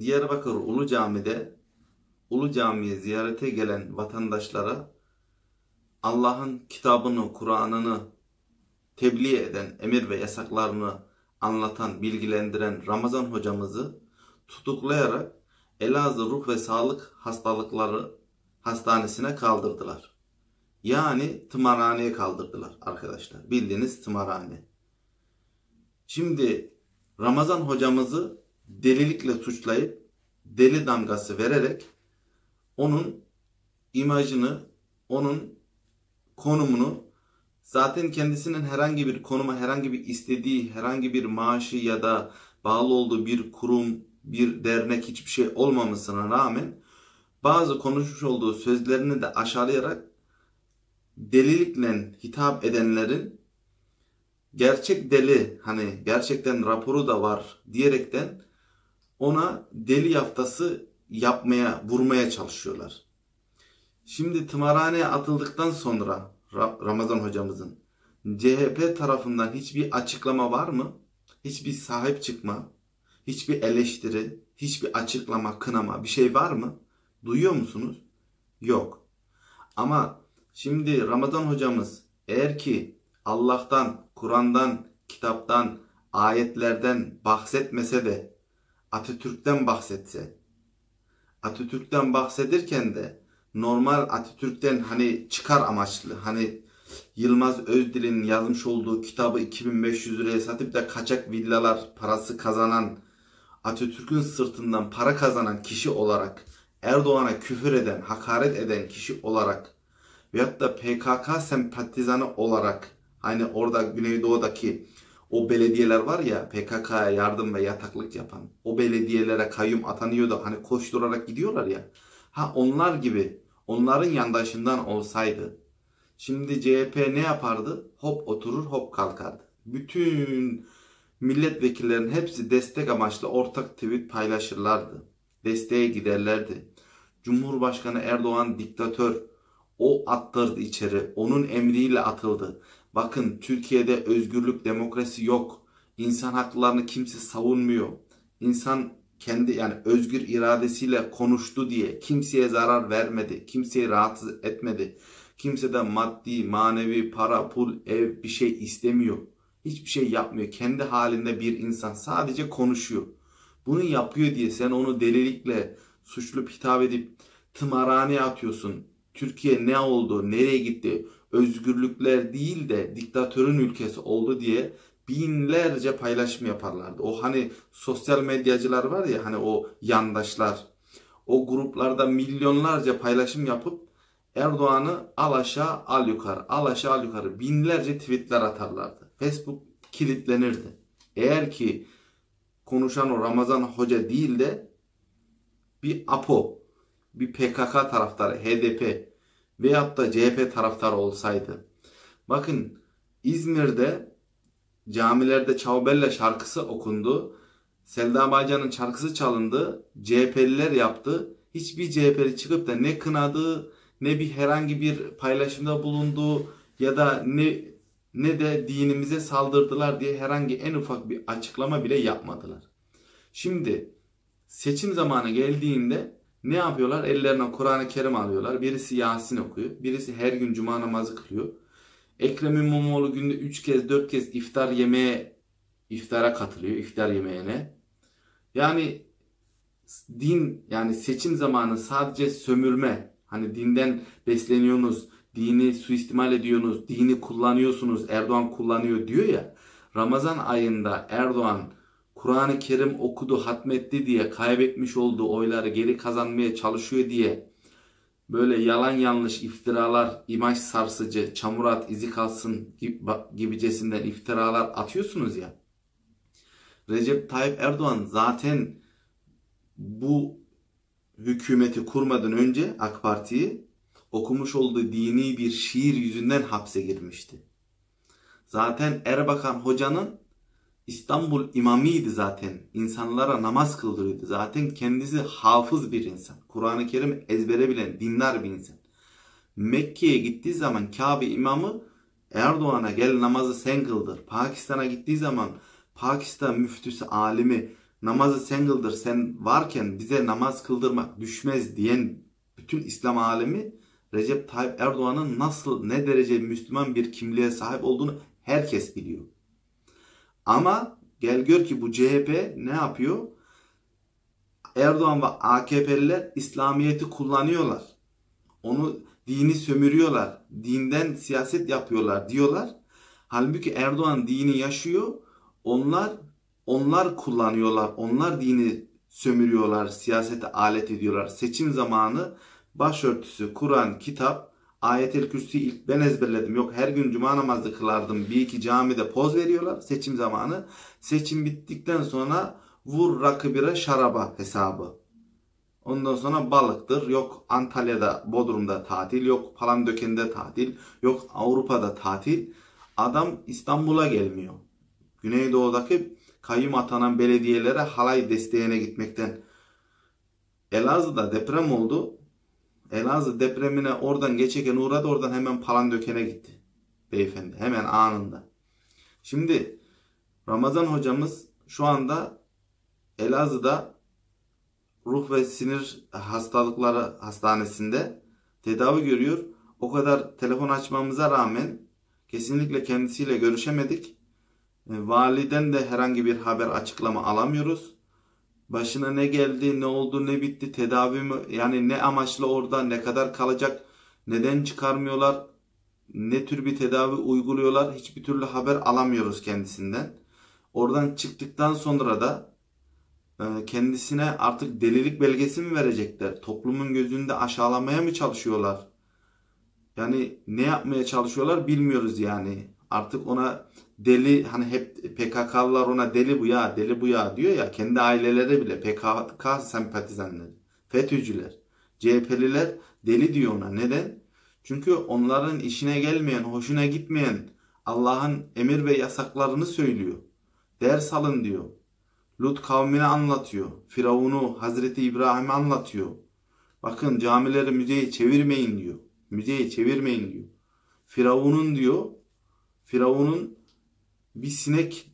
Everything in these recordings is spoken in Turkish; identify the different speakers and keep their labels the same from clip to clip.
Speaker 1: Diyarbakır Ulu Cami'de Ulu Cami'ye ziyarete gelen vatandaşlara Allah'ın kitabını, Kur'an'ını tebliğ eden, emir ve yasaklarını anlatan, bilgilendiren Ramazan hocamızı tutuklayarak Elazığ Ruh ve Sağlık Hastalıkları Hastanesi'ne kaldırdılar. Yani tımarhaneye kaldırdılar arkadaşlar. Bildiğiniz tımarhane. Şimdi Ramazan hocamızı delilikle suçlayıp deli damgası vererek onun imajını, onun konumunu zaten kendisinin herhangi bir konuma, herhangi bir istediği, herhangi bir maaşı ya da bağlı olduğu bir kurum, bir dernek hiçbir şey olmamasına rağmen bazı konuşmuş olduğu sözlerini de aşağılayarak delilikle hitap edenlerin gerçek deli hani gerçekten raporu da var diyerekten ona deli yaftası yapmaya, vurmaya çalışıyorlar. Şimdi tımarhaneye atıldıktan sonra Ramazan hocamızın CHP tarafından hiçbir açıklama var mı? Hiçbir sahip çıkma, hiçbir eleştiri, hiçbir açıklama, kınama bir şey var mı? Duyuyor musunuz? Yok. Ama şimdi Ramazan hocamız eğer ki Allah'tan, Kur'an'dan, kitaptan, ayetlerden bahsetmese de Atatürk'ten bahsetse. Atatürk'ten bahsedirken de normal Atatürk'ten hani çıkar amaçlı hani Yılmaz Özdil'in yazmış olduğu kitabı 2500 liraya satıp da kaçak villalar parası kazanan Atatürk'ün sırtından para kazanan kişi olarak Erdoğan'a küfür eden, hakaret eden kişi olarak veyahut da PKK sempatizanı olarak hani orada Güneydoğu'daki o belediyeler var ya PKK'ya yardım ve yataklık yapan o belediyelere kayyum atanıyor da hani koşturarak gidiyorlar ya ha onlar gibi onların yandaşından olsaydı şimdi CHP ne yapardı? Hop oturur hop kalkardı. Bütün milletvekillerin hepsi destek amaçlı ortak tweet paylaşırlardı. Desteğe giderlerdi. Cumhurbaşkanı Erdoğan diktatör. O attırdı içeri. Onun emriyle atıldı. Bakın Türkiye'de özgürlük, demokrasi yok. İnsan haklarını kimse savunmuyor. İnsan kendi yani özgür iradesiyle konuştu diye kimseye zarar vermedi. Kimseyi rahatsız etmedi. Kimse de maddi, manevi, para, pul, ev bir şey istemiyor. Hiçbir şey yapmıyor. Kendi halinde bir insan sadece konuşuyor. Bunu yapıyor diye sen onu delilikle suçlu hitap edip tımarhaneye atıyorsun. Türkiye ne oldu, nereye gitti, özgürlükler değil de diktatörün ülkesi oldu diye binlerce paylaşım yaparlardı. O hani sosyal medyacılar var ya hani o yandaşlar. O gruplarda milyonlarca paylaşım yapıp Erdoğan'ı al aşağı al yukarı al aşağı al yukarı binlerce tweetler atarlardı. Facebook kilitlenirdi. Eğer ki konuşan o Ramazan Hoca değil de bir APO, bir PKK taraftarı, HDP veyahut da CHP taraftarı olsaydı. Bakın İzmir'de camilerde Çavbella şarkısı okundu. Selda Bağcan'ın şarkısı çalındı. CHP'liler yaptı. Hiçbir CHP'li çıkıp da ne kınadı ne bir herhangi bir paylaşımda bulundu ya da ne ne de dinimize saldırdılar diye herhangi en ufak bir açıklama bile yapmadılar. Şimdi seçim zamanı geldiğinde ne yapıyorlar? Ellerine Kur'an-ı Kerim alıyorlar. Birisi Yasin okuyor. Birisi her gün cuma namazı kılıyor. Ekrem İmamoğlu günde 3 kez 4 kez iftar yemeğe iftara katılıyor. iftar yemeğine. Yani din yani seçim zamanı sadece sömürme. Hani dinden besleniyorsunuz. Dini suistimal ediyorsunuz. Dini kullanıyorsunuz. Erdoğan kullanıyor diyor ya. Ramazan ayında Erdoğan Kur'an-ı Kerim okudu, hatmetti diye kaybetmiş olduğu oyları geri kazanmaya çalışıyor diye böyle yalan yanlış iftiralar, imaj sarsıcı, çamur at izi kalsın gibicesinden iftiralar atıyorsunuz ya. Recep Tayyip Erdoğan zaten bu hükümeti kurmadan önce AK Parti'yi okumuş olduğu dini bir şiir yüzünden hapse girmişti. Zaten Erbakan hocanın İstanbul imamiydi zaten. İnsanlara namaz kıldırıyordu. Zaten kendisi hafız bir insan. Kur'an-ı Kerim ezbere bilen dinler bir insan. Mekke'ye gittiği zaman Kabe imamı Erdoğan'a gel namazı sen kıldır. Pakistan'a gittiği zaman Pakistan müftüsü alimi namazı sen kıldır sen varken bize namaz kıldırmak düşmez diyen bütün İslam alemi Recep Tayyip Erdoğan'ın nasıl ne derece Müslüman bir kimliğe sahip olduğunu herkes biliyor. Ama gel gör ki bu CHP ne yapıyor? Erdoğan ve AKP'liler İslamiyet'i kullanıyorlar. Onu dini sömürüyorlar. Dinden siyaset yapıyorlar diyorlar. Halbuki Erdoğan dini yaşıyor. Onlar onlar kullanıyorlar. Onlar dini sömürüyorlar, siyasete alet ediyorlar. Seçim zamanı başörtüsü, Kur'an, kitap, ayetel kürsü ilk ben ezberledim. Yok her gün cuma namazı kılardım. Bir iki camide poz veriyorlar seçim zamanı. Seçim bittikten sonra vur rakı bira şaraba hesabı. Ondan sonra balıktır. Yok Antalya'da, Bodrum'da tatil. Yok Palandöken'de tatil. Yok Avrupa'da tatil. Adam İstanbul'a gelmiyor. Güneydoğu'daki kayyum atanan belediyelere halay desteğine gitmekten. Elazığ'da deprem oldu. Elazığ depremine oradan geçerken uğradı. Oradan hemen Palandöken'e gitti. Beyefendi. Hemen anında. Şimdi Ramazan hocamız şu anda Elazığ'da ruh ve sinir hastalıkları hastanesinde tedavi görüyor. O kadar telefon açmamıza rağmen kesinlikle kendisiyle görüşemedik. E, validen de herhangi bir haber açıklama alamıyoruz. Başına ne geldi, ne oldu, ne bitti, tedavi mi, yani ne amaçla orada, ne kadar kalacak, neden çıkarmıyorlar, ne tür bir tedavi uyguluyorlar hiçbir türlü haber alamıyoruz kendisinden. Oradan çıktıktan sonra da ee, kendisine artık delilik belgesi mi verecekler? Toplumun gözünde aşağılamaya mı çalışıyorlar? Yani ne yapmaya çalışıyorlar bilmiyoruz yani. Artık ona deli hani hep PKK'lılar ona deli bu ya deli bu ya diyor ya kendi aileleri bile PKK sempatizanları, FETÖ'cüler, CHP'liler deli diyor ona. Neden? Çünkü onların işine gelmeyen, hoşuna gitmeyen Allah'ın emir ve yasaklarını söylüyor. Ders alın diyor. Lut kavmini anlatıyor. Firavun'u, Hazreti İbrahim'i anlatıyor. Bakın camileri müzeye çevirmeyin diyor. Müzeye çevirmeyin diyor. Firavun'un diyor, Firavun'un bir sinek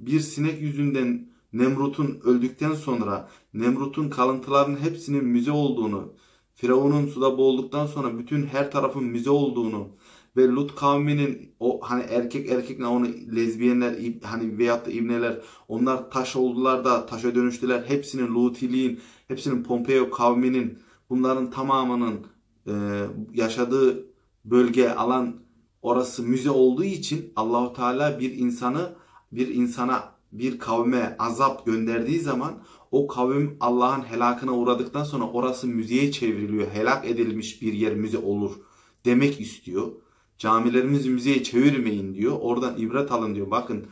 Speaker 1: bir sinek yüzünden Nemrut'un öldükten sonra Nemrut'un kalıntılarının hepsinin müze olduğunu, Firavun'un suda boğulduktan sonra bütün her tarafın müze olduğunu, ve Lut kavminin o hani erkek erkekle onu lezbiyenler hani veyahut da ibneler onlar taş oldular da taşa dönüştüler. Hepsinin Lutiliğin, hepsinin Pompeo kavminin bunların tamamının e, yaşadığı bölge alan orası müze olduğu için Allahu Teala bir insanı bir insana bir kavme azap gönderdiği zaman o kavim Allah'ın helakına uğradıktan sonra orası müzeye çevriliyor. Helak edilmiş bir yer müze olur demek istiyor. Camilerimizi müzeye çevirmeyin diyor. Oradan ibret alın diyor. Bakın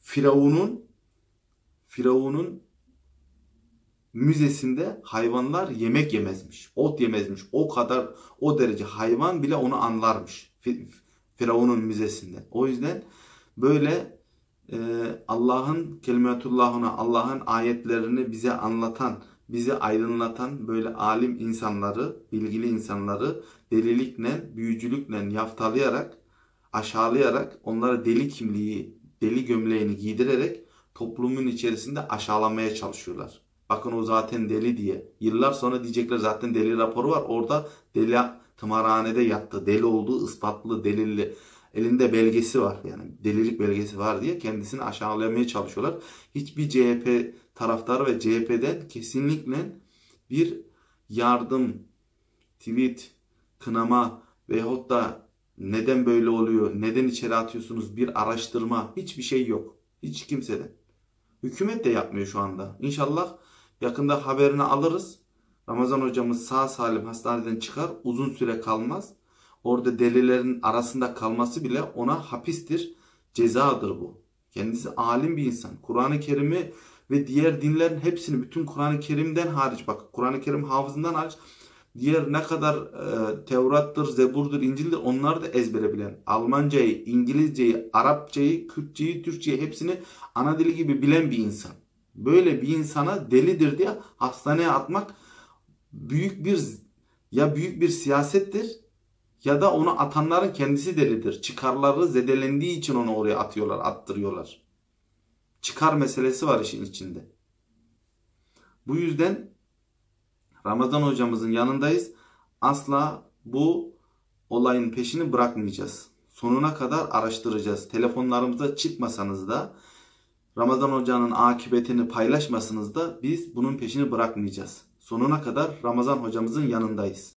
Speaker 1: Firavun'un Firavun'un müzesinde hayvanlar yemek yemezmiş. Ot yemezmiş. O kadar o derece hayvan bile onu anlarmış. Firavun'un müzesinde. O yüzden böyle e, Allah'ın kelimetullahına, Allah'ın ayetlerini bize anlatan, bizi aydınlatan böyle alim insanları, bilgili insanları delilikle, büyücülükle yaftalayarak, aşağılayarak, onlara deli kimliği, deli gömleğini giydirerek toplumun içerisinde aşağılamaya çalışıyorlar. Bakın o zaten deli diye. Yıllar sonra diyecekler zaten deli raporu var. Orada deli tımarhanede yattı. Deli olduğu ispatlı, delilli. Elinde belgesi var yani delilik belgesi var diye kendisini aşağılamaya çalışıyorlar. Hiçbir CHP taraftarı ve CHP'den kesinlikle bir yardım, tweet, kınama veyahut da neden böyle oluyor, neden içeri atıyorsunuz bir araştırma hiçbir şey yok. Hiç kimseden. Hükümet de yapmıyor şu anda. İnşallah yakında haberini alırız. Ramazan hocamız sağ salim hastaneden çıkar. Uzun süre kalmaz. Orada delilerin arasında kalması bile ona hapistir. Cezadır bu. Kendisi alim bir insan. Kur'an-ı Kerim'i ve diğer dinlerin hepsini bütün Kur'an-ı Kerim'den hariç bak Kur'an-ı Kerim hafızından hariç diğer ne kadar e, Tevrat'tır, Zebur'dur, İncil'dir onları da ezbere bilen. Almancayı, İngilizceyi, Arapçayı, Kürtçeyi, Türkçeyi hepsini ana dili gibi bilen bir insan. Böyle bir insana delidir diye hastaneye atmak büyük bir ya büyük bir siyasettir ya da onu atanların kendisi delidir. Çıkarları zedelendiği için onu oraya atıyorlar, attırıyorlar. Çıkar meselesi var işin içinde. Bu yüzden Ramazan hocamızın yanındayız. Asla bu olayın peşini bırakmayacağız. Sonuna kadar araştıracağız. Telefonlarımıza çıkmasanız da Ramazan hocanın akıbetini paylaşmasanız da biz bunun peşini bırakmayacağız. Sonuna kadar Ramazan hocamızın yanındayız.